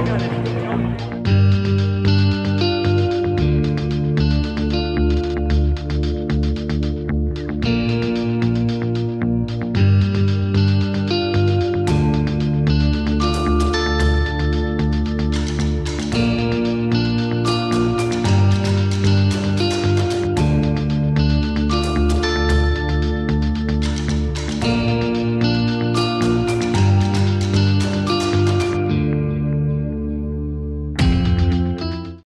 señores.